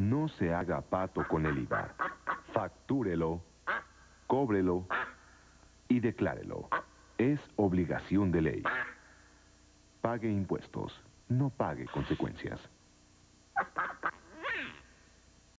No se haga pato con el IVA. Factúrelo, cóbrelo y declárelo. Es obligación de ley. Pague impuestos, no pague consecuencias.